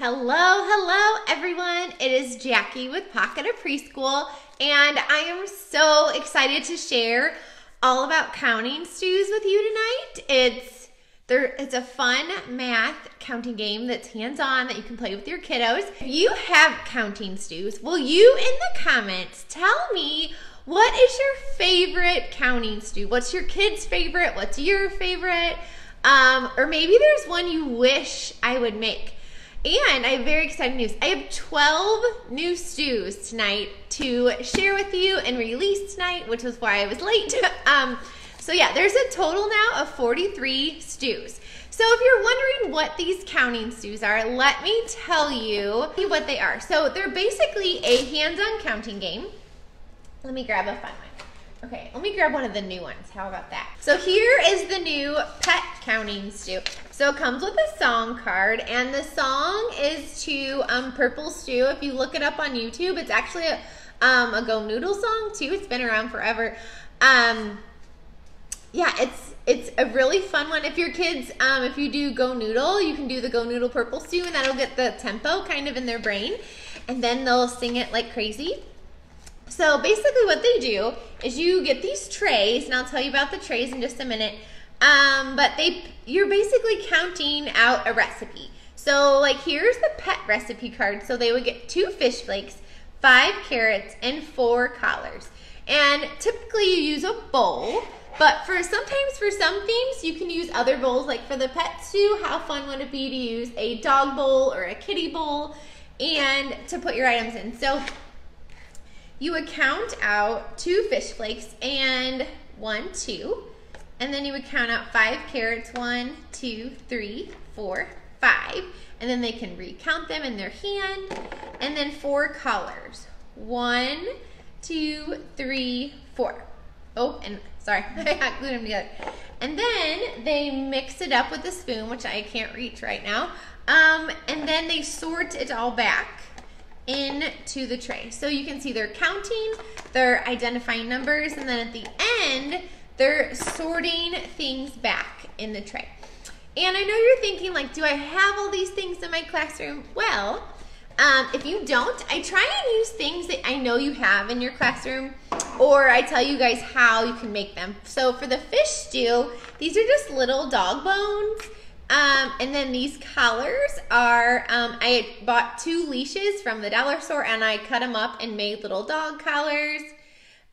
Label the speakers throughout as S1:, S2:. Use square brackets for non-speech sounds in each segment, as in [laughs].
S1: Hello, hello everyone. It is Jackie with Pocket of Preschool, and I am so excited to share all about counting stews with you tonight. It's there it's a fun math counting game that's hands-on that you can play with your kiddos. If you have counting stews, will you in the comments tell me what is your favorite counting stew? What's your kid's favorite? What's your favorite? Um, or maybe there's one you wish I would make. And I have very exciting news. I have 12 new stews tonight to share with you and release tonight, which is why I was late. [laughs] um, so yeah, there's a total now of 43 stews. So if you're wondering what these counting stews are, let me tell you what they are. So they're basically a hands-on counting game. Let me grab a fun one. Okay, let me grab one of the new ones. How about that? So here is the new pet counting stew. So it comes with a song card, and the song is to um, Purple Stew. If you look it up on YouTube, it's actually a, um, a GoNoodle song too. It's been around forever. Um, yeah, it's it's a really fun one. If your kids, um, if you do GoNoodle, you can do the GoNoodle Purple Stew, and that'll get the tempo kind of in their brain, and then they'll sing it like crazy. So basically what they do is you get these trays, and I'll tell you about the trays in just a minute. Um, but they, you're basically counting out a recipe. So like here's the pet recipe card. So they would get two fish flakes, five carrots, and four collars. And typically you use a bowl, but for sometimes for some themes you can use other bowls. Like for the pet too, how fun would it be to use a dog bowl or a kitty bowl and to put your items in. So you would count out two fish flakes and one, two. And then you would count out five carrots, one, two, three, four, five. And then they can recount them in their hand. And then four colors. One, two, three, four. Oh, and sorry, [laughs] I glued them together. And then they mix it up with a spoon, which I can't reach right now. Um, and then they sort it all back into the tray. So you can see they're counting, they're identifying numbers, and then at the end, they're sorting things back in the tray. And I know you're thinking like, do I have all these things in my classroom? Well, um, if you don't, I try and use things that I know you have in your classroom, or I tell you guys how you can make them. So for the fish stew, these are just little dog bones um, and then these collars are, um, I bought two leashes from the dollar store and I cut them up and made little dog collars.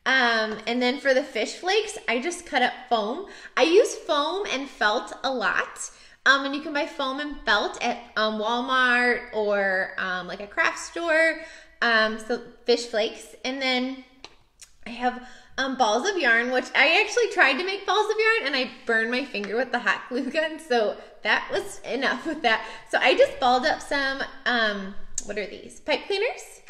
S1: Um, and then for the fish flakes, I just cut up foam. I use foam and felt a lot. Um, and you can buy foam and felt at um, Walmart or um, like a craft store. Um, so fish flakes. And then I have um, balls of yarn, which I actually tried to make balls of yarn and I burned my finger with the hot glue gun. So that was enough with that. So I just balled up some, um, what are these? Pipe cleaners.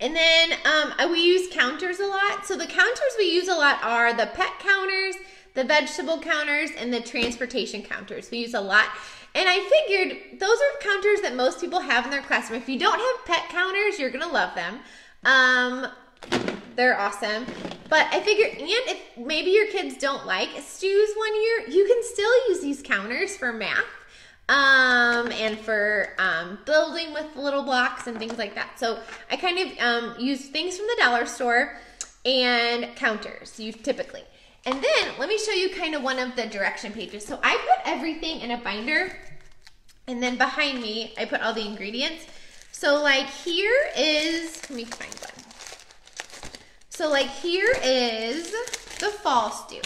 S1: And then um, we use counters a lot. So the counters we use a lot are the pet counters, the vegetable counters, and the transportation counters. We use a lot. And I figured those are counters that most people have in their classroom. If you don't have pet counters, you're to love them. Um, they're awesome. But I figure, and if maybe your kids don't like stews one year, you can still use these counters for math um, and for um, building with little blocks and things like that. So I kind of um, use things from the dollar store and counters, you typically. And then let me show you kind of one of the direction pages. So I put everything in a binder and then behind me, I put all the ingredients. So like here is, let me find one. So like here is the fall stew.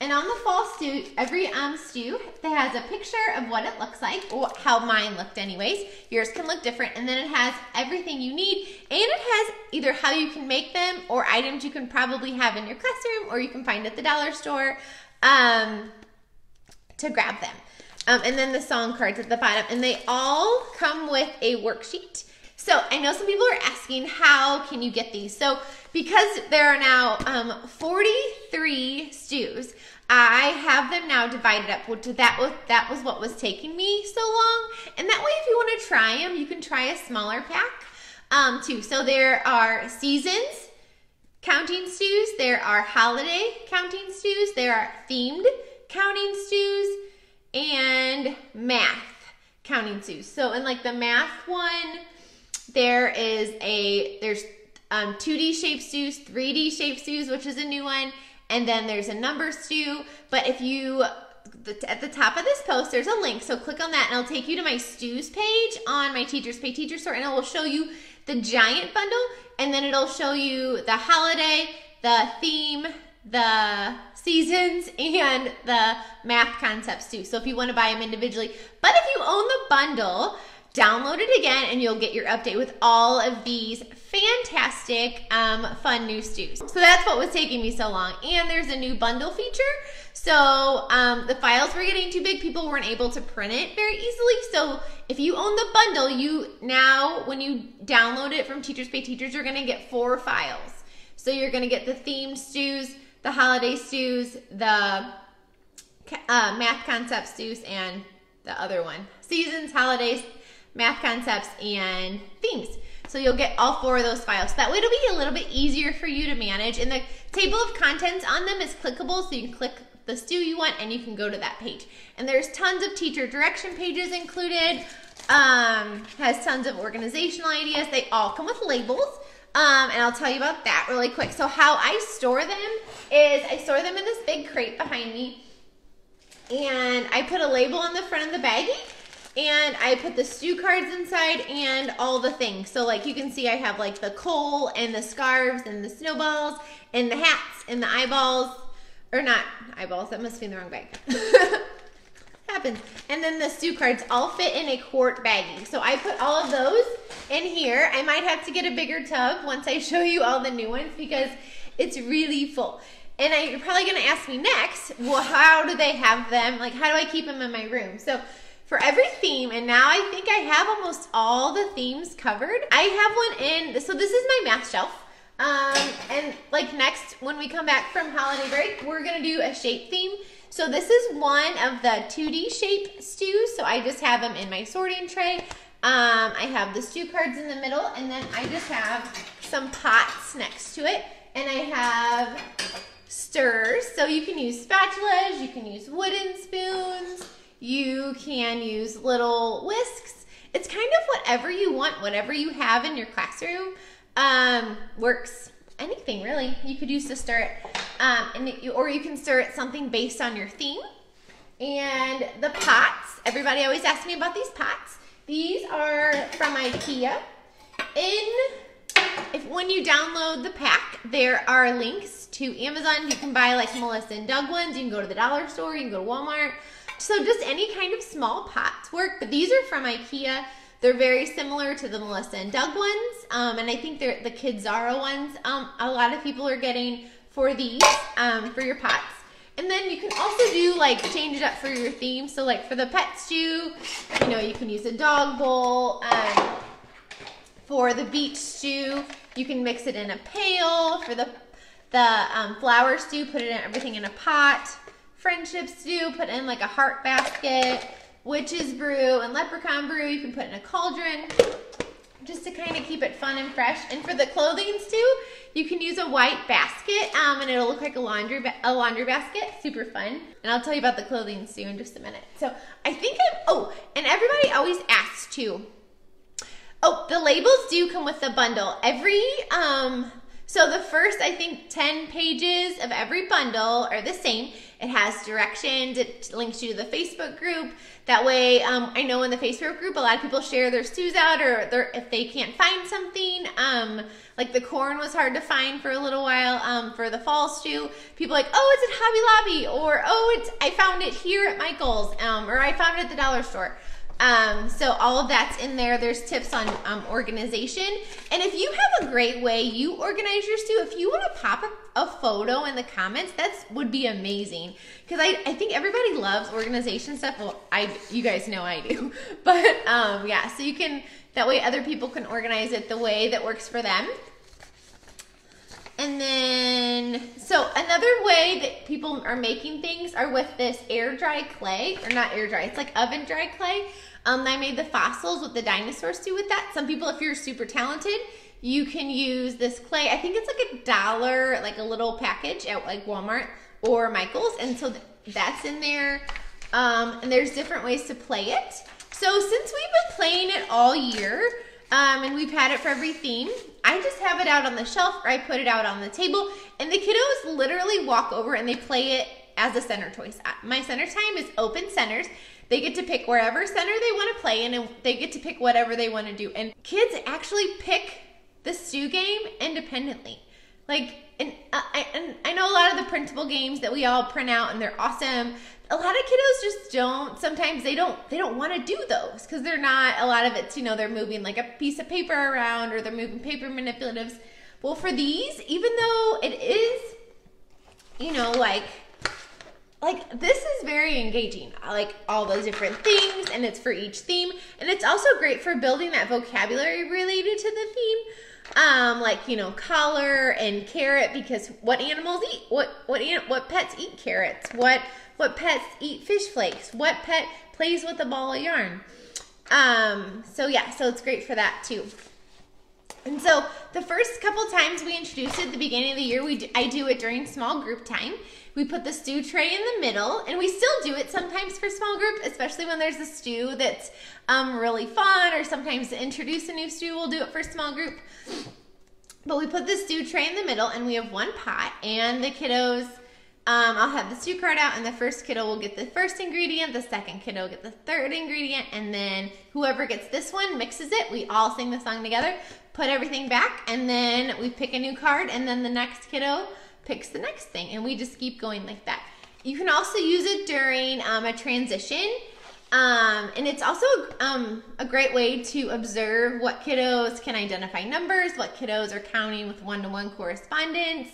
S1: And on the fall stew, every um, stew that has a picture of what it looks like, or how mine looked anyways. Yours can look different. And then it has everything you need. And it has either how you can make them or items you can probably have in your classroom or you can find at the dollar store um, to grab them. Um, and then the song cards at the bottom. And they all come with a worksheet. So I know some people are asking, how can you get these? So because there are now um, 43 stews, I have them now divided up. That was, that was what was taking me so long. And that way, if you want to try them, you can try a smaller pack um, too. So there are seasons counting stews. There are holiday counting stews. There are themed counting stews. and math counting stews. So in like the math one, there is a there's um, 2D shaped stews, 3D shaped stews, which is a new one, and then there's a number stew. But if you at the top of this post, there's a link. So click on that and it'll take you to my stews page on my Teachers Pay Teacher store and it will show you the giant bundle and then it'll show you the holiday, the theme, the seasons, [laughs] and the math concepts too. So if you want to buy them individually, but if you own the bundle, download it again and you'll get your update with all of these fantastic um, fun new stews. So that's what was taking me so long. And there's a new bundle feature. So um, the files were getting too big. People weren't able to print it very easily. So if you own the bundle, you now, when you download it from Teachers Pay Teachers, you're to get four files. So you're to get the themed stews, the holiday stews, the uh, math concept stews, and the other one. Seasons, holidays, math concepts, and themes. So you'll get all four of those files. So that way it'll be a little bit easier for you to manage. And the table of contents on them is clickable, so you can click the stew you want and you can go to that page. And there's tons of teacher direction pages included. Um, has tons of organizational ideas. They all come with labels. Um, and I'll tell you about that really quick. So how I store them is I store them in this big crate behind me. And I put a label on the front of the baggie and I put the stew cards inside and all the things. So like you can see I have like the coal and the scarves and the snowballs and the hats and the eyeballs. Or not eyeballs, that must be in the wrong bag. [laughs] Happens. And then the stew cards all fit in a quart baggie. So I put all of those in here. I might have to get a bigger tub once I [laughs] show you all the new ones because it's really full. And I, you're probably going to ask me next, well, how do they have them? Like, how do I keep them in my room? So for every theme, and now I think I have almost all the themes covered. I have one in, so this is my math shelf. Um, and like next, when we come back from holiday break, we're gonna do a shape theme. So this is one of the 2D shape stews. So I just have them in my sorting tray. Um, I have the stew cards in the middle, and then I just have some pots next to it. And I have stirrers. So you can use spatulas, you can use wooden spoons, you can use little whisks. It's kind of whatever you want, whatever you have in your classroom um, works. Anything really you could use to stir it, um, and it, or you can stir it something based on your theme. And the pots, everybody always asks me about these pots. These are from IKEA. In if when you download the pack, there are links to Amazon. You can buy like Melissa and Doug ones. You can go to the dollar store. You can go to Walmart. So just any kind of small pots work, but these are from Ikea. They're very similar to the Melissa and Doug ones, um, and I think they're the Kidzara ones. Um, a lot of people are getting for these um, for your pots. And then you can also do like change it up for your theme. So like for the pet stew, you know, you can use a dog bowl. Um, for the beach stew, you can mix it in a pail. For the the um, flower stew, put it in everything in a pot friendship stew, put in like a heart basket, witch's brew, and leprechaun brew. You can put in a cauldron just to kind of keep it fun and fresh. And for the clothing stew, you can use a white basket um, and it'll look like a laundry, a laundry basket. Super fun. And I'll tell you about the clothing stew in just a minute. So I think I'm, oh, and everybody always asks too. Oh, the labels do come with the bundle. Every, um, so the first, I think, 10 pages of every bundle are the same. It has directions, it links you to the Facebook group. That way, um, I know in the Facebook group, a lot of people share their stews out or if they can't find something. Um, like the corn was hard to find for a little while um, for the fall stew. People like, oh, it's at Hobby Lobby, or oh, it's I found it here at Michael's, um, or I found it at the dollar store. Um, so all of that's in there. There's tips on um, organization. And if you have a great way you organize yours too, if you want to pop a, a, photo in the comments, that would be amazing. Because I, I think everybody loves organization stuff. Well, I you guys know I do. [laughs] But um, yeah, so you can, that way other people can organize it the way that works for them. And then, so another way that people are making things are with this air dry clay, or not air dry, it's like oven dry clay. Um, I made the fossils with the dinosaurs too with that. Some people, if you're super talented, you can use this clay. I think it's like a dollar, like a little package at like Walmart or Michael's. And so that's in there. Um, and there's different ways to play it. So since we've been playing it all year, um, and we've had it for every theme, I just have it out on the shelf or I put it out on the table and the kiddos literally walk over and they play it as a center choice. My center time is open centers. They get to pick wherever center they want to play in and they get to pick whatever they want to do. And kids actually pick the stew game independently. Like, and, I, and I know a lot of the printable games that we all print out and they're awesome. A lot of kiddos just don't. Sometimes they don't. They don't want to do those because they're not. A lot of it's you know they're moving like a piece of paper around or they're moving paper manipulatives. Well, for these, even though it is, you know, like like this is very engaging I like all those different things and it's for each theme and it's also great for building that vocabulary related to the theme um like you know collar and carrot because what animals eat what what what pets eat carrots what what pets eat fish flakes what pet plays with a ball of yarn. Um so yeah so it's great for that too and so the first couple times we introduce it at the beginning of the year we do, i do it during small group time we put the stew tray in the middle, and we still do it sometimes for small group, especially when there's a stew that's um, really fun, or sometimes to introduce a new stew, we'll do it for small group. But we put the stew tray in the middle, and we have one pot, and the kiddos, um, I'll have the stew card out, and the first kiddo will get the first ingredient, the second kiddo will get the third ingredient, and then whoever gets this one mixes it. We all sing the song together, put everything back, and then we pick a new card, and then the next kiddo picks the next thing. And we just keep going like that. You can also use it during um, a transition. Um, and it's also um, a great way to observe what kiddos can identify numbers, what kiddos are counting with one to one correspondence,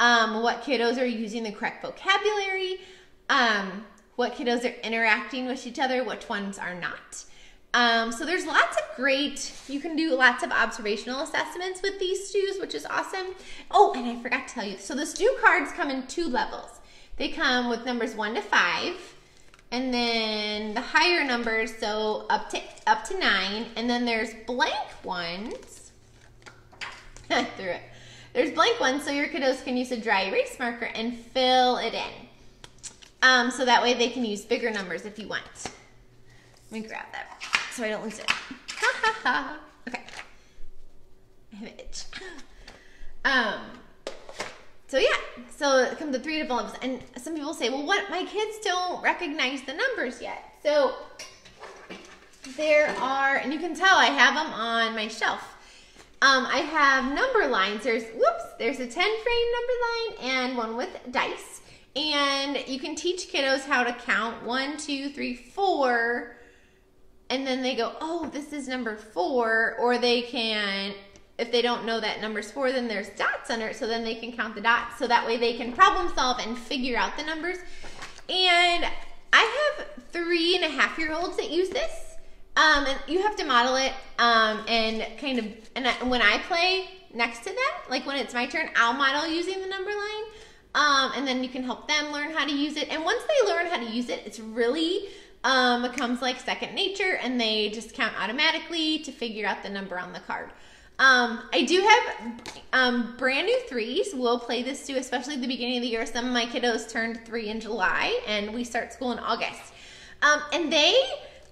S1: um, what kiddos are using the correct vocabulary, um, what kiddos are interacting with each other, which ones are not. Um, so there's lots of great, you can do lots of observational assessments with these stews, which is awesome. Oh, and I forgot to tell you, so the stew cards come in two levels. They come with numbers one to five, and then the higher numbers, so up to up to nine, and then there's blank ones. [laughs] I threw it. There's blank ones, so your kiddos can use a dry erase marker and fill it in. Um, so that way they can use bigger numbers if you want. Let me grab that so I don't lose it. Ha ha ha. Okay. I have an itch. Um, so yeah, so comes to three levels. And some people say, well, what? My kids don't recognize the numbers yet. So there are, and you can tell I have them on my shelf. Um, I have number lines. There's, whoops, there's a 10 frame number line and one with dice. And you can teach kiddos how to count one, two, three, four, and then they go, oh, this is number four, or they can, if they don't know that number's four, then there's dots under it, so then they can count the dots, so that way they can problem solve and figure out the numbers. And I have three and a half year olds that use this. Um, and you have to model it um, and kind of, and when I play next to them, like when it's my turn, I'll model using the number line. Um, and then you can help them learn how to use it. And once they learn how to use it, it's really um, becomes like second nature and they just count automatically to figure out the number on the card. Um, I do have um, brand new threes. We'll play this too, especially at the beginning of the year. Some of my kiddos turned three in July and we start school in August. Um, and they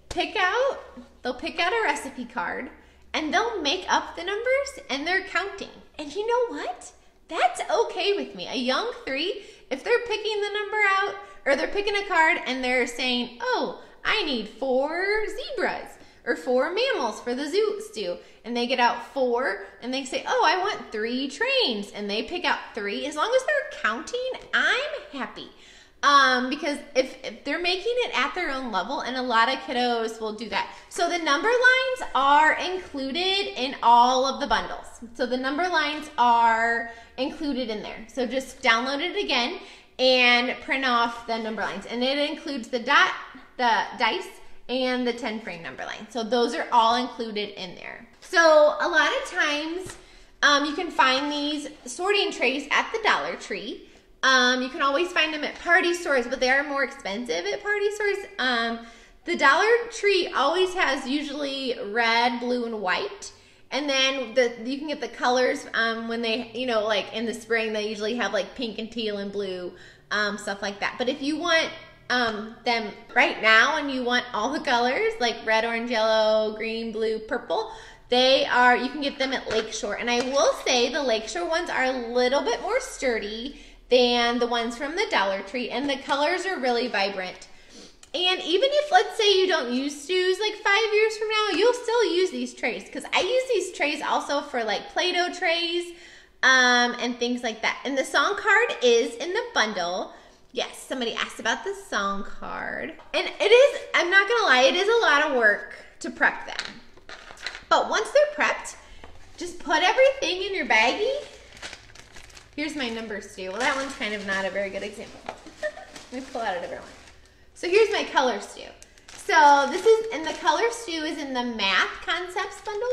S1: pick out, they'll pick out a recipe card and they'll make up the numbers and they're counting. And you know what? That's okay with me. A young three, if they're picking the number out, or they're picking a card and they're saying, oh, I need four zebras or four mammals for the zoo stew. And they get out four and they say, oh, I want three trains. And they pick out three. As long as they're counting, I'm happy. Um, because if, if they're making it at their own level, and a lot of kiddos will do that. So the number lines are included in all of the bundles. So the number lines are included in there. So just download it again and print off the number lines. And it includes the dot, the dice, and the 10 frame number line. So those are all included in there. So a lot of times um, you can find these sorting trays at the Dollar Tree. Um, you can always find them at party stores, but they are more expensive at party stores. Um, the Dollar Tree always has usually red, blue, and white. And then the you can get the colors um, when they, you know, like in the spring, they usually have like pink and teal and blue, um, stuff like that. But if you want um, them right now and you want all the colors like red, orange, yellow, green, blue, purple, they are, you can get them at Lakeshore. And I will say the Lakeshore ones are a little bit more sturdy than the ones from the Dollar Tree and the colors are really vibrant. And even if, let's say, you don't use stews like five years from now, you'll still use these trays because I use these trays also for like Play-Doh trays um, and things like that. And the song card is in the bundle. Yes, somebody asked about the song card. And it is, I'm not gonna lie, it is a lot of work to prep them. But once they're prepped, just put everything in your baggie. Here's my number stew. Well, that one's kind of not a very good example. [laughs] Let me pull out a different one. So here's my color stew. So this is, and the color stew is in the math concepts bundle.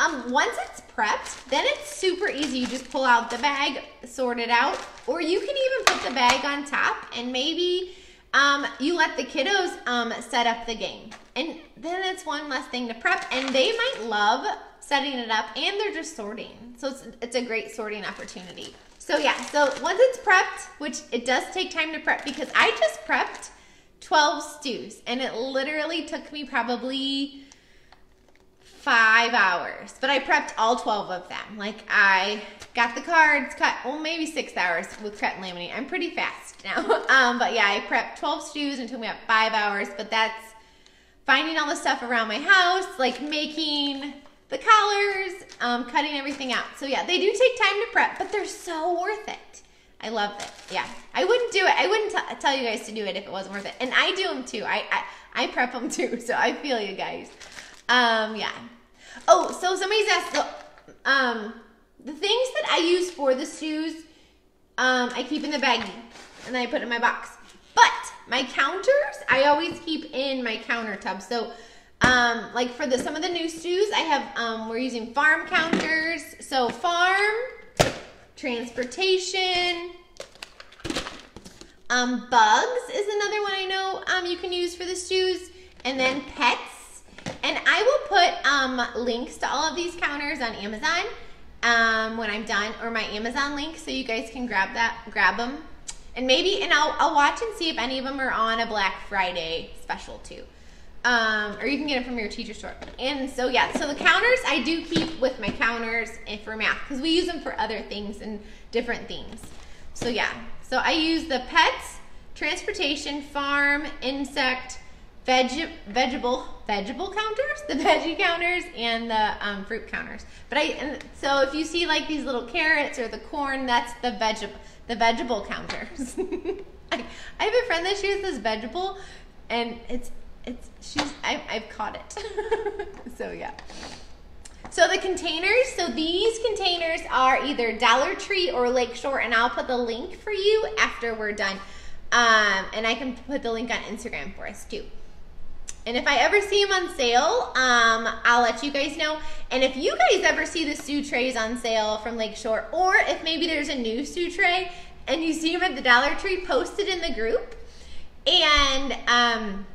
S1: Um, once it's prepped, then it's super easy. You just pull out the bag, sort it out, or you can even put the bag on top and maybe um, you let the kiddos um, set up the game. And then it's one less thing to prep and they might love setting it up and they're just sorting. So it's, it's a great sorting opportunity. So yeah, so once it's prepped, which it does take time to prep because I just prepped 12 stews and it literally took me probably five hours but i prepped all 12 of them. Like i got the cards cut well maybe six hours with cut and laminate i'm pretty fast [laughs] now. Um, but yeah i prepped 12 stews and took me about five hours but that's finding all the stuff around my house like making the collars um, cutting everything out so yeah they do take time to prep but they're so worth it I love it. Yeah, I wouldn't do it. I wouldn't tell you guys to do it if it wasn't worth it. And I do them too. I I, I prep them [laughs] too. So I feel you guys. Um, yeah. Oh, so somebody's asked. Um, the things that I use for the stews, um, I keep in the baggie, and then I put in my box. But my counters, I always keep in my counter tub. So, um, like for the some of the new stews, I have um, we're using farm counters. So farm transportation. Um, bugs is another one I know um, you can use for the stews. And then pets. And I will put um, links to all of these counters on Amazon um, when I'm done, or my Amazon link, so you guys can grab that, grab them. And maybe, and I'll, I'll watch and see if any of them are on a Black Friday special too. Um, or you can get it from your teacher store. And so yeah, so the counters I do keep with my counters for math because we use them for other things and different themes. So yeah, so I use the pets, transportation, farm, insect, veg, vegetable, vegetable counters, the [laughs] veggie counters, and the um, fruit counters. But I, and so if you see like these little carrots or the corn, that's the vegetable, the vegetable counters. [laughs] I, I have a friend that shares this vegetable, and it's it's she's I, I've caught it. [laughs] so yeah. So the containers, so these containers are either Dollar Tree or Lakeshore, and I'll put the link for you after we're done. Um, and I can put the link on Instagram for us too. And if I ever see them on sale, um, I'll let you guys know. And if you guys ever see the stew trays on sale from Lakeshore, or if maybe there's a new stew tray and you see them at the Dollar Tree, post it in the group. And um,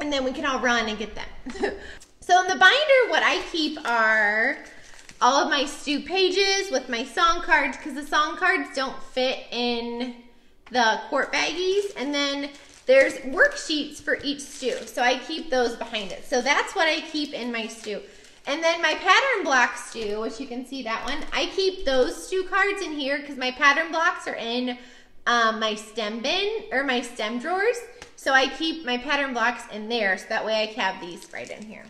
S1: and then we can all run and get them. [laughs] so in the binder, what I keep are all of my stew pages with my song cards because the song cards don't fit in the quart baggies. And then there's worksheets for each stew. So I keep those behind it. So that's what I keep in my stew. And then my pattern block stew, which you can see that one, I keep those stew cards in here because my pattern blocks are in um, my stem bin or my stem drawers. So I keep my pattern blocks in there so that way I have these right in here.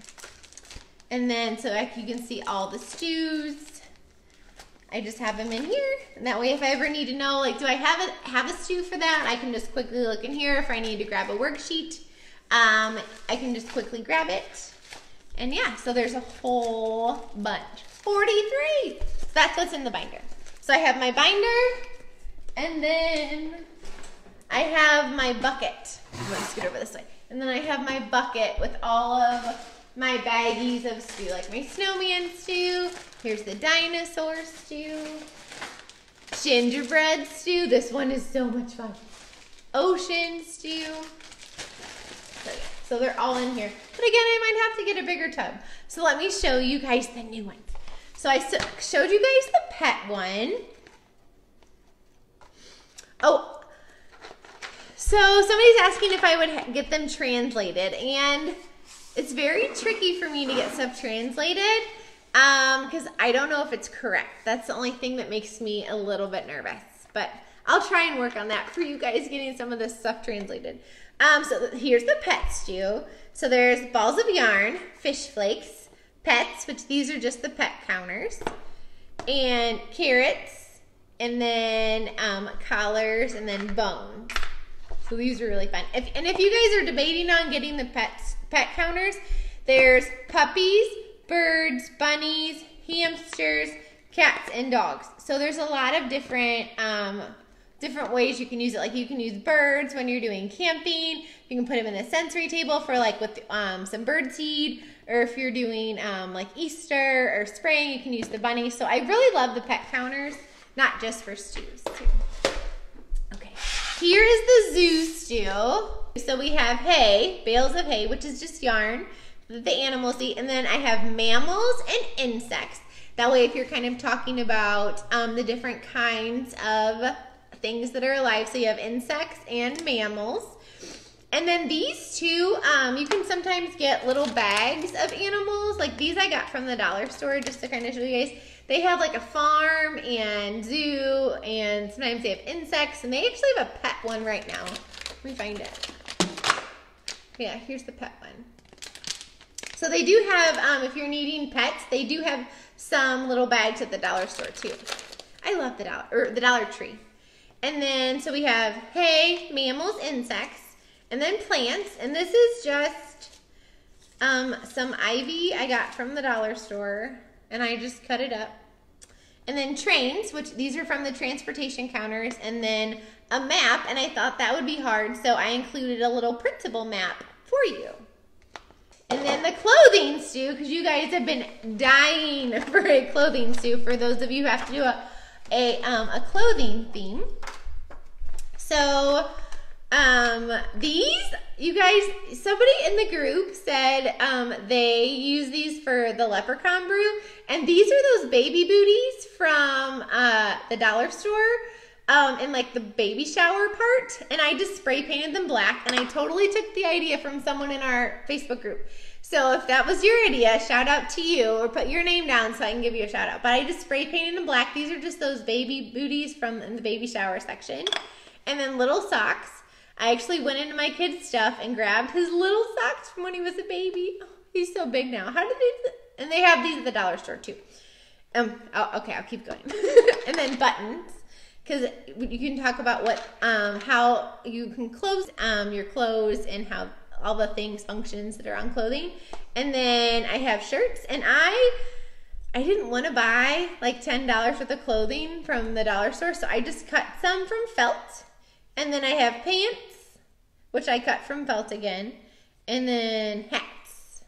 S1: And then so like you can see all the stews. I just have them in here. And that way if I ever need to know, like, do I have a, have a stew for that? I can just quickly look in here. If I need to grab a worksheet, um, I can just quickly grab it. And yeah, so there's a whole bunch. 43. So that's what's in the binder. So I have my binder, and then I have my bucket. I'm gonna scoot over this way. And then I have my bucket with all of my baggies of stew, like my snowman stew. Here's the dinosaur stew. Gingerbread stew. This one is so much fun. Ocean stew. So, yeah, so they're all in here. But again, I might have to get a bigger tub. So let me show you guys the new ones. So I showed you guys the pet one. Oh, So somebody's asking if I would get them translated, and it's very tricky for me to get stuff translated because um, I don't know if it's correct. That's the only thing that makes me a little bit nervous. But I'll try and work on that for you guys getting some of this stuff translated. Um, so here's the pet stew. So there's balls of yarn, fish flakes, pets, which these are just the pet counters, and carrots, and then um, collars, and then bones. So these are really fun. If, and if you guys are debating on getting the pets pet counters, there's puppies, birds, bunnies, hamsters, cats, and dogs. So there's a lot of different um, different ways you can use it. Like you can use birds when you're doing camping. You can put them in a sensory table for like with um, some bird seed. Or if you're doing um, like Easter or spring, you can use the bunny. So I really love the pet counters, not just for stews too. Here is the zoo stew. So we have hay, bales of hay, which is just yarn that the animals eat. And then I have mammals and insects. That way, if you're kind of talking about um, the different kinds of things that are alive. So you have insects and mammals. And then these two, um, you can sometimes get little bags of animals. Like these I got from the dollar store just to kind of show you guys. They have like a farm and zoo and sometimes they have insects and they actually have a pet one right now. Let me find it. Yeah, here's the pet one. So they do have, um, if you're needing pets, they do have some little bags at the dollar store too. I love the dollar, or the Dollar Tree. And then, so we have hay, mammals, insects, and then plants. And this is just um, some ivy I got from the dollar store, and I just cut it up. And then trains, which these are from the transportation counters, and then a map, and I thought that would be hard, so I included a little printable map for you. And then the clothing stew, because you guys have been dying [laughs] for a clothing stew, for those of you who have to do a a, um, a clothing theme. So um, these, you guys, somebody in the group said um, they use these for the leprechaun brew. And these are those baby booties from uh, the dollar store um, in like the baby shower part. And I just spray painted them black. And I totally took the idea from someone in our Facebook group. So if that was your idea, shout out to you or put your name down so I can give you a shout out. But I just spray painted them black. These are just those baby booties from the baby shower section. And then little socks. I actually went into my kid's stuff and grabbed his little socks from when he was a baby. Oh, [gasps] he's so big now. How did they? And they have these at the dollar store too. Um. Oh, okay, I'll keep going. [laughs] and then buttons, because you can talk about what um how you can close um your clothes and how all the things, functions that are on clothing. And then I have shirts and I I didn't want to buy like $10 worth of clothing from the dollar store, so I just cut some from felt. And then I have pants, which I cut from felt again. And then hats.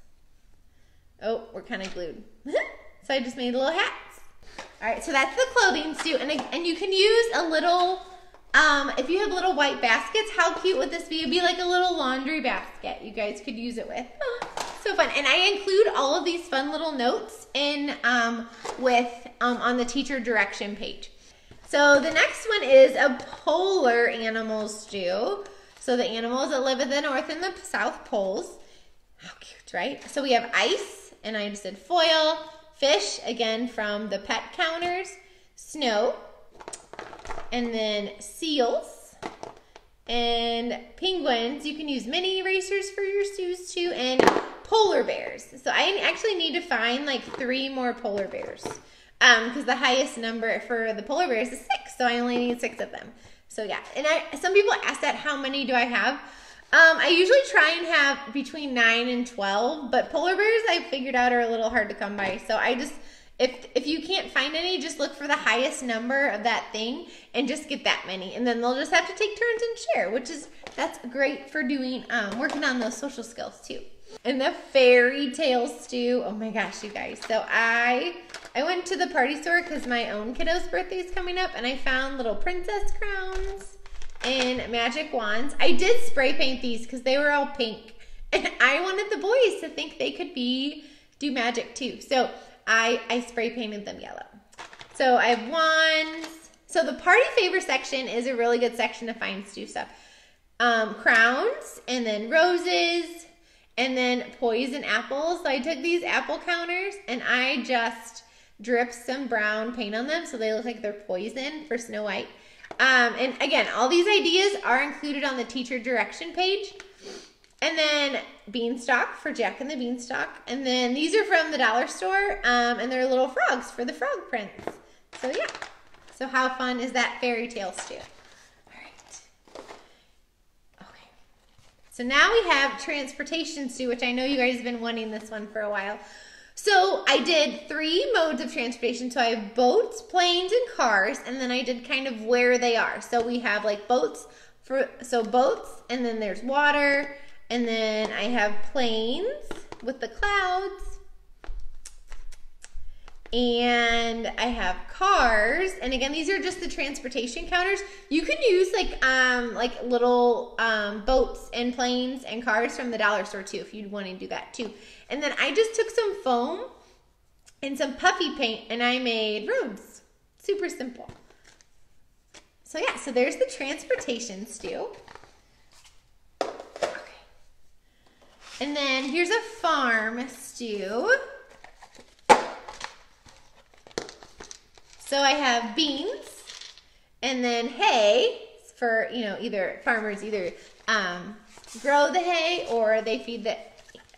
S1: Oh, we're kind of glued. [laughs] so I just made little hats. All right, so that's the clothing suit. And, and you can use a little um, if you have little white baskets, how cute would this be? It'd be like a little laundry basket you guys could use it with. [gasps] So fun. And I include all of these fun little notes in um, with um, on the teacher direction page. So the next one is a polar animal stew. So the animals that live in the North and the South Poles. How cute, right? So we have ice, and I just did foil, fish, again from the pet counters, snow, and then seals and penguins. You can use mini erasers for your stews too, and polar bears. So I actually need to find like three more polar bears because um, the highest number for the polar bears is six, so I only need six of them. So yeah, and I, some people ask that how many do I have? Um, I usually try and have between nine and twelve, but polar bears I figured out are a little hard to come by, so I just if if you can't find any, just look for the highest number of that thing and just get that many. And then they'll just have to take turns and share, which is that's great for doing um, working on those social skills too. And the fairy tale stew. Oh my gosh, you guys. So I I went to the party store because my own kiddo's birthday is coming up and I found little princess crowns and magic wands. I did spray paint these because they were all pink. [laughs] And I wanted the boys to think they could be do magic too. So I, I spray painted them yellow. So I have wands. So the party favor section is a really good section to find stuff. um, crowns and then roses and then poison apples. So I took these apple counters and I just dripped some brown paint on them so they look like they're poison for Snow White. Um, and again, all these ideas are included on the teacher direction page. And then beanstalk for Jack and the Beanstalk. And then these are from the dollar store, um, and they're little frogs for the frog prince. So yeah. So how fun is that fairy tale stew? All right. Okay. So now we have transportation stew, which I know you guys have been wanting this one for a while. So I did three modes of transportation. So I have boats, planes, and cars, and then I did kind of where they are. So we have like boats for so boats, and then there's water, and then I have planes with the clouds. And I have cars. And again, these are just the transportation counters. You can use like um like little um boats and planes and cars from the dollar store too if you'd want to do that too. And then I just took some foam and some puffy paint and I made roads. Super simple. So yeah, so there's the transportation stew. And then here's a farm stew. So I have beans and then hay for, you know, either farmers either um, grow the hay or they feed the,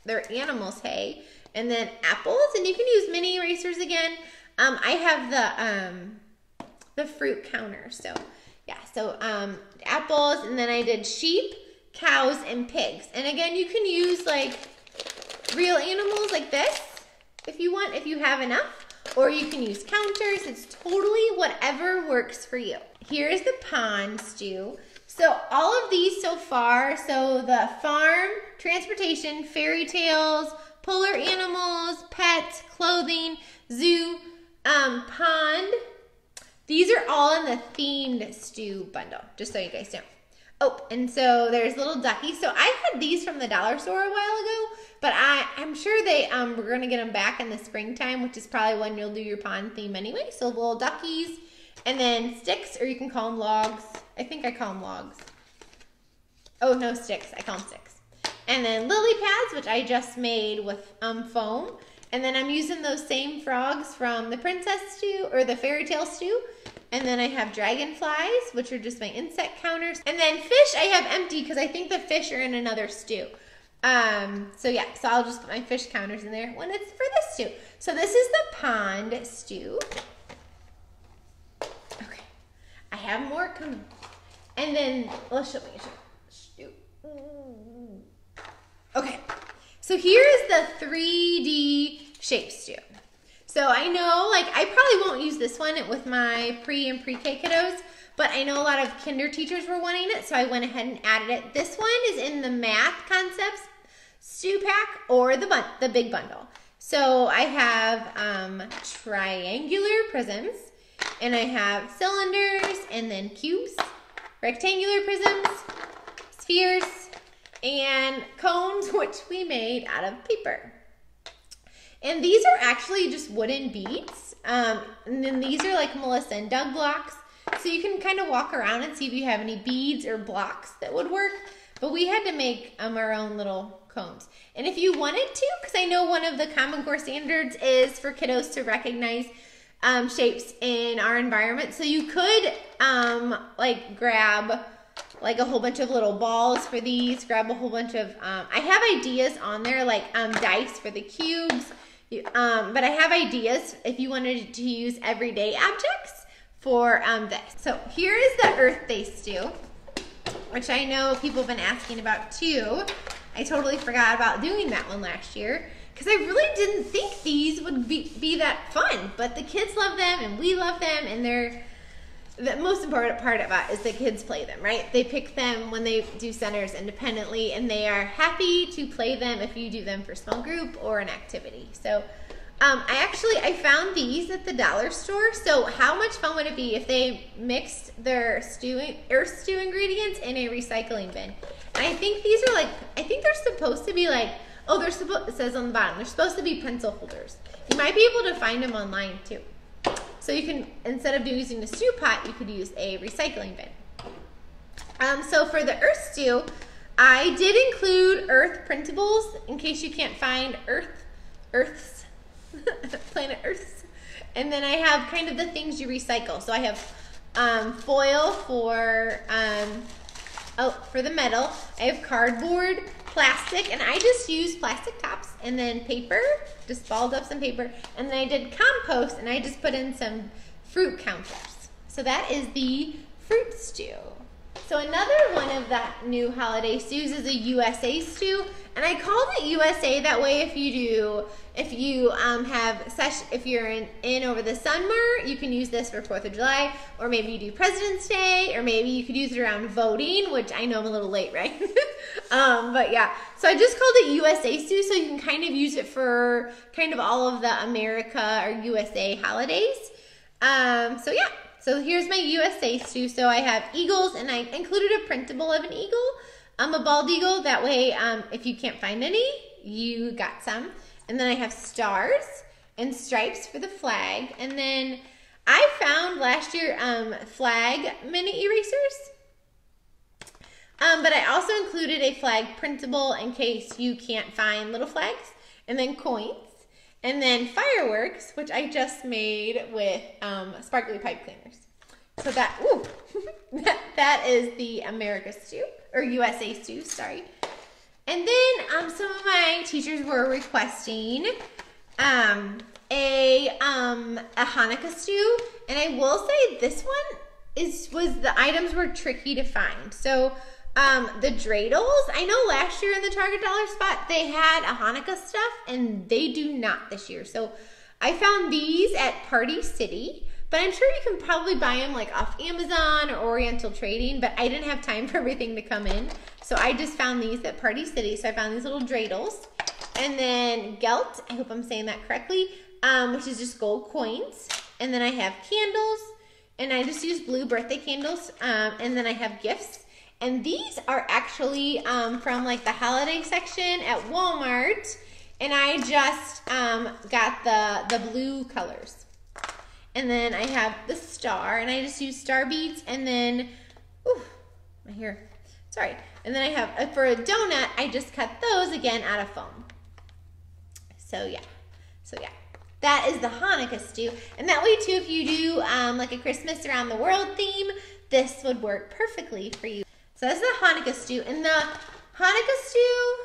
S1: their animals hay. And then apples, and you can use mini erasers again. Um, I have the um, the fruit counter, so yeah. So um, apples, and then I did sheep, cows, and pigs. And again, you can use like real animals like this if you want, if you have enough, or you can use counters. It's totally whatever works for you. Here's the pond stew. So all of these so far, so the farm, transportation, fairy tales, polar animals, pets, clothing, zoo, um, pond, these are all in the themed stew bundle, just so you guys know. Oh, and so there's little duckies. So I had these from the dollar store a while ago, but I, I'm sure they um we're gonna get them back in the springtime, which is probably when you'll do your pond theme anyway. So little duckies, and then sticks, or you can call them logs. I think I call them logs. Oh no, sticks. I call them sticks. And then lily pads, which I just made with um foam. And then I'm using those same frogs from the princess stew or the fairy tale stew. And then I have dragonflies, which are just my insect counters. And then fish I have empty because I think the fish are in another stew. Um, so yeah, so I'll just put my fish counters in there when it's for this stew. So this is the pond stew. Okay, I have more coming. And then, let's show me a stew. Okay, so here is the 3D shape stew. So I know, like, I probably won't use this one with my pre and pre-K kiddos, but I know a lot of kinder teachers were wanting it, so I went ahead and added it. This one is in the Math Concepts Stew Pack or the bun the big bundle. So I have um, triangular prisms, and I have cylinders, and then cubes, rectangular prisms, spheres, and cones, [laughs] which we made out of paper. And these are actually just wooden beads. Um, and then these are like Melissa and Doug blocks. So you can kind of walk around and see if you have any beads or blocks that would work. But we had to make um, our own little cones. And if you wanted to, because I know one of the Common Core standards is for kiddos to recognize um, shapes in our environment. So you could um, like grab like a whole bunch of little balls for these, grab a whole bunch of, um, I have ideas on there like um, dice for the cubes, um, but I have ideas if you wanted to use everyday objects for um, this. So here is the Earth Day stew, which I know people have been asking about too. I totally forgot about doing that one last year because I really didn't think these would be, be that fun, but the kids love them and we love them and they're, the most important part about is the kids play them, right? They pick them when they do centers independently and they are happy to play them if you do them for small group or an activity. So um, I actually, I found these at the dollar store. So how much fun would it be if they mixed their stew, earth stew ingredients in a recycling bin? I think these are like, I think they're supposed to be like, oh, they're supposed, it says on the bottom, they're supposed to be pencil holders. You might be able to find them online too. So you can, instead of using a stew pot, you could use a recycling bin. Um, so for the earth stew, I did include earth printables in case you can't find earth, earths, [laughs] planet earths. And then I have kind of the things you recycle. So I have um, foil for um, oh for the metal. I have cardboard, plastic, and I just use plastic tops and then paper, just balled up some paper, and then I did compost and I just put in some fruit counters. So that is the fruit stew. So another one of that new holiday stews is a USA stew, and I called it USA that way. If you do, if you um, have session, if you're in, in over the summer, you can use this for Fourth of July, or maybe you do President's Day, or maybe you could use it around voting, which I know I'm a little late, right? [laughs] um, but yeah, so I just called it USA stew, so you can kind of use it for kind of all of the America or USA holidays. Um, so yeah, so here's my USA stew. So I have eagles, and I included a printable of an eagle. I'm a bald eagle. That way, um, if you can't find any, you got some. And then I have stars and stripes for the flag. And then I found last year um, flag mini erasers. Um, but I also included a flag printable in case you can't find little flags. And then coins. And then fireworks, which I just made with um, sparkly pipe cleaners. So that, ooh, [laughs] that, that is the America stew, or USA stew, sorry. And then um, some of my teachers were requesting um, a um, a Hanukkah stew, and I will say this one is was the items were tricky to find. So um, the dreidels, I know last year in the Target Dollar Spot they had a Hanukkah stuff, and they do not this year. So I found these at Party City, but I'm sure you can probably buy them like off Amazon or Oriental Trading. But I didn't have time [laughs] for everything to come in, so I just found these at Party City. So I found these little dreidels, and then Gelt. I hope I'm saying that correctly. Um, which is just gold coins, and then I have candles, and I just use blue birthday candles, um, and then I have gifts. And these are actually um, from like the holiday section at Walmart. And I just um, got the, the blue colors. And then I have the star and I just use star beads. And then, ooh, my hair, sorry. And then I have, uh, for a donut, I just cut those again out of foam. So yeah, so yeah. That is the Hanukkah stew. And that way too, if you do um, like a Christmas around the world theme, this would work perfectly for you. So that's the Hanukkah stew. And the Hanukkah stew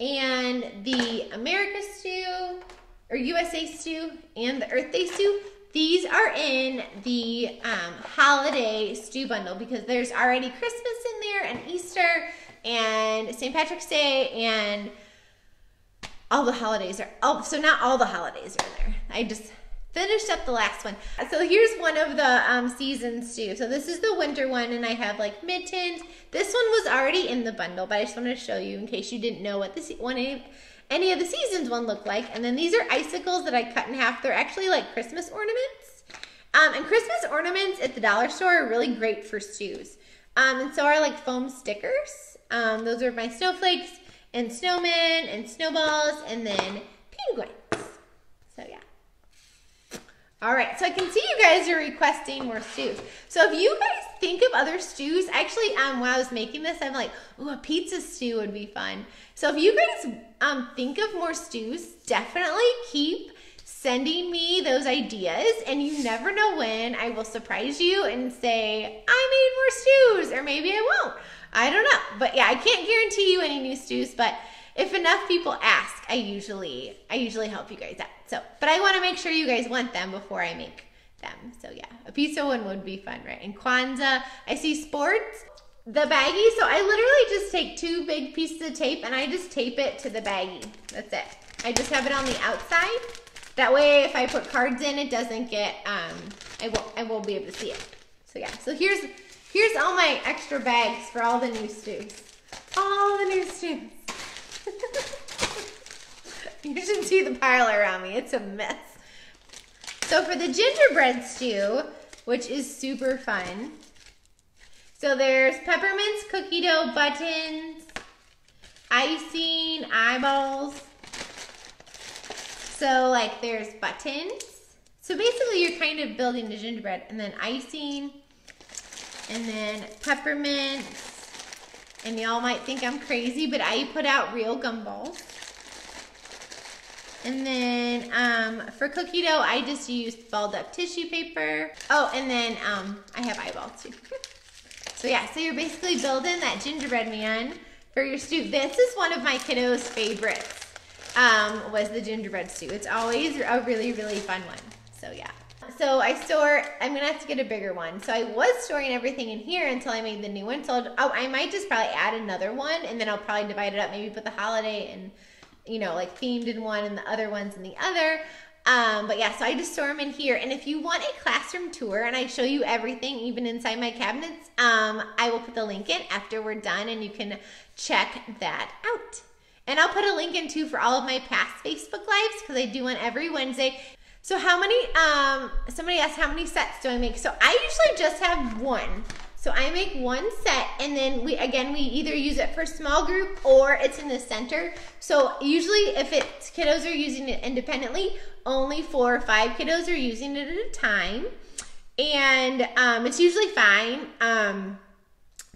S1: and the America stew, or USA stew, and the Earth Day stew, these are in the um, holiday stew bundle because there's already Christmas in there and Easter and St. Patrick's Day and all the holidays are, oh, so not all the holidays are there. I just finished up the last one. So here's one of the um, seasons too. So this is the winter one and I have like mittens. This one was already in the bundle, but I just wanted to show you in case you didn't know what this one any of the seasons one looked like. And then these are icicles that I cut in half. They're actually like Christmas ornaments. Um, and Christmas ornaments at the dollar store are really great for stews. Um, and so are like foam stickers. Um, those are my snowflakes and snowmen and snowballs and then penguins. So yeah. All right, so I can see you guys are requesting more stews. So if you guys think of other stews, actually, um, while I was making this, I'm like, oh, a pizza stew would be fun. So if you guys um think of more stews, definitely keep sending me those ideas, and you never know when I will surprise you and say I made more stews, or maybe I won't. I don't know, but yeah, I can't guarantee you any new stews, but if enough people ask, I usually I usually help you guys out. So, but I want to make sure you guys want them before I make them. So yeah, a pizza one would be fun, right? And Kwanzaa, I see sports. The baggie, so I literally just take two big pieces of tape and I just tape it to the baggie. That's it. I just have it on the outside. That way, if I put cards in, it doesn't get, um, I won't, I won't be able to see it. So yeah, so here's, here's all my extra bags for all the new stews. All the new stews. [laughs] you should see the pile around me. It's a mess. So for the gingerbread stew, which is super fun. So there's peppermints, cookie dough, buttons, icing, eyeballs. So like there's buttons. So basically you're kind of building the gingerbread and then icing and then peppermint. And y'all might think I'm crazy, but I put out real gumballs. And then um, for cookie dough, I just used balled up tissue paper. Oh, and then um, I have eyeballs too. [laughs] so yeah, so you're basically building that gingerbread man for your stew. This is one of my kiddos' favorites, um, was the gingerbread stew. It's always a really, really fun one. So yeah. So I store, I'm gonna have to get a bigger one. So I was storing everything in here until I made the new one. So I'll, oh, I might just probably add another one and then I'll probably divide it up, maybe put the holiday and you know, like themed in one and the other ones in the other. Um, but yeah, so I just store them in here. And if you want a classroom tour and I show you everything, even inside my cabinets, um, I will put the link in after we're done and you can check that out. And I'll put a link in too for all of my past Facebook Lives because I do one every Wednesday. So how many, um, somebody asked how many sets do I make? So I usually just have one. So I make one set and then we, again, we either use it for small group or it's in the center. So usually if it's kiddos are using it independently, only four or five kiddos are using it at a time. And um, it's usually fine. Um,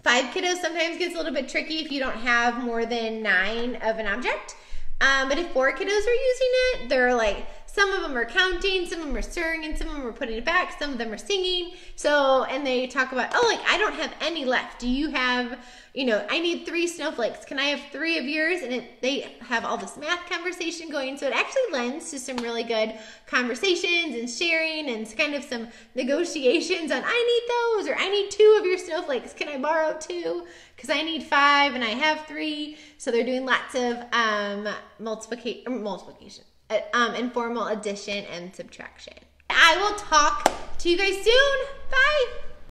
S1: five kiddos sometimes gets a little bit tricky if you don't have more than nine of an object. Um, but if four kiddos are using it, they're like, some of them are counting, some of them are stirring, and some of them are putting it back. Some of them are singing. So, and they talk about, oh, like, I don't have any left. Do you have, you know, I need three snowflakes. Can I have three of yours? And it, they have all this math conversation going. So it actually lends to some really good conversations and sharing and kind of some negotiations on, I need those, or I need two of your snowflakes. Can I borrow two? Because I need five and I have three. So they're doing lots of um, multiplication, multiplication um, informal addition and subtraction. I will talk to you guys soon. Bye.